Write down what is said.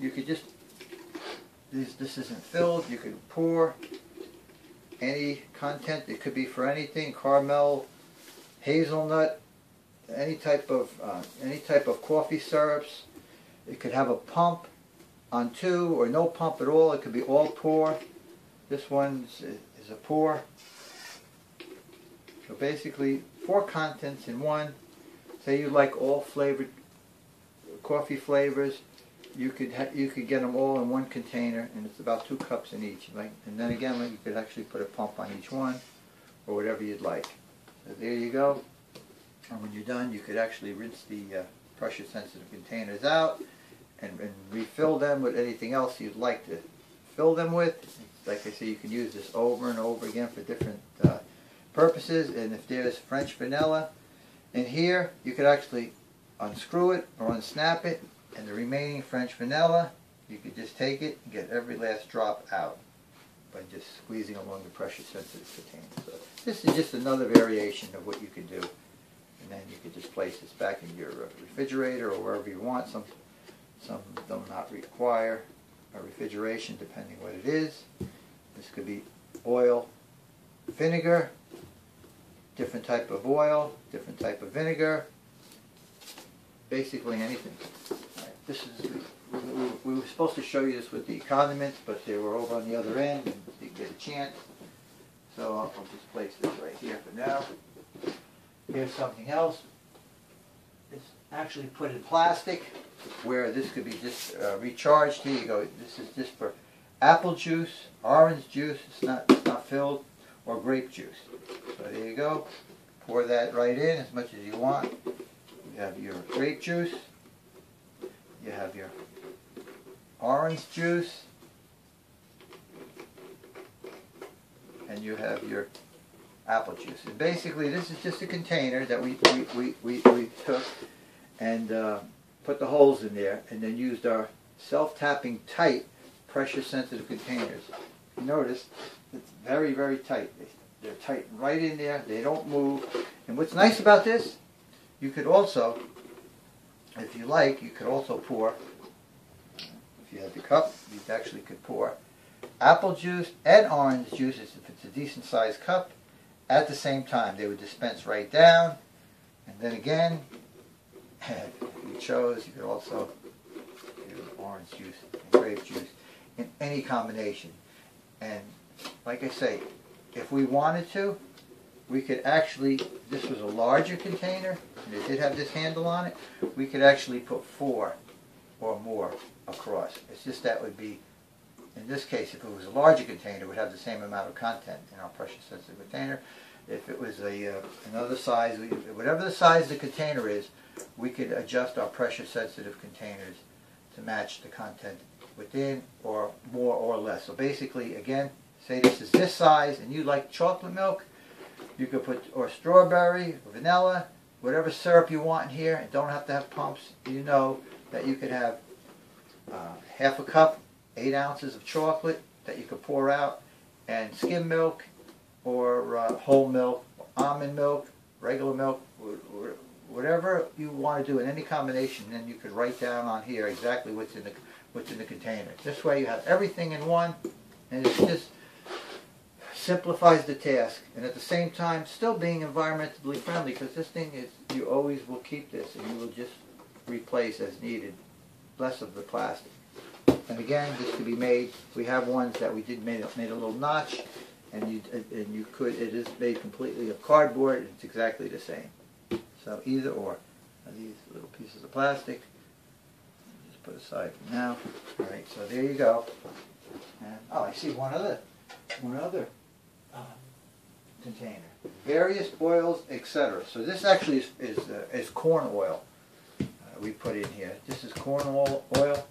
you could just, this, this isn't filled, you could pour any content, it could be for anything, caramel, hazelnut, any type of, uh, any type of coffee syrups. It could have a pump on two or no pump at all, it could be all pour. This one is a pour. So basically, four contents in one. Say you like all flavored coffee flavors, you could you could get them all in one container, and it's about two cups in each. And then again, like, you could actually put a pump on each one, or whatever you'd like. So there you go. And when you're done, you could actually rinse the uh, pressure-sensitive containers out and, and refill them with anything else you'd like to fill them with. Like I say, you can use this over and over again for different uh, purposes. And if there's French vanilla in here, you could actually unscrew it or unsnap it and the remaining French vanilla, you could just take it and get every last drop out by just squeezing along the pressure sensitive container. So this is just another variation of what you could do. And then you could just place this back in your uh, refrigerator or wherever you want. Some, some do not require a refrigeration depending what it is. This could be oil, vinegar, different type of oil, different type of vinegar, basically anything. This is we, were supposed to show you this with the condiments, but they were over on the other end and didn't get a chance. So I'll, I'll just place this right here for now. Here's something else. It's actually put in plastic where this could be just uh, recharged. Here you go. This is just for apple juice, orange juice. It's not, it's not filled, or grape juice. So there you go. Pour that right in as much as you want. You have your grape juice. Have your orange juice. And you have your apple juice. And basically this is just a container that we, we, we, we, we took and uh, put the holes in there and then used our self-tapping tight pressure sensitive containers. Notice it's very, very tight. They're tight right in there. They don't move. And what's nice about this you could also, if you like, you could also pour, if you had the cup, you actually could pour apple juice and orange juice, if it's a decent sized cup, at the same time. They would dispense right down, and then again, if you chose, you could also do orange juice and grape juice in any combination. And like I say, if we wanted to, we could actually, this was a larger container, and it did have this handle on it, we could actually put four or more across. It's just that would be, in this case, if it was a larger container, it would have the same amount of content in our pressure sensitive container. If it was a uh, another size, whatever the size the container is, we could adjust our pressure sensitive containers to match the content within or more or less. So basically, again, say this is this size and you like chocolate milk, you could put or strawberry, vanilla, whatever syrup you want in here. and don't have to have pumps. You know that you could have uh, half a cup, eight ounces of chocolate that you could pour out, and skim milk, or uh, whole milk, almond milk, regular milk, whatever you want to do in any combination. Then you could write down on here exactly what's in the what's in the container. This way you have everything in one, and it's just simplifies the task and at the same time still being environmentally friendly because this thing is you always will keep this and you will just replace as needed less of the plastic. And again this could be made we have ones that we did made, made a little notch and you and you could it is made completely of cardboard it's exactly the same. So either or these little pieces of plastic just put aside for now. All right so there you go. And oh I see one other one other container. Various oils, etc. So this actually is, is, uh, is corn oil uh, we put in here. This is corn oil, oil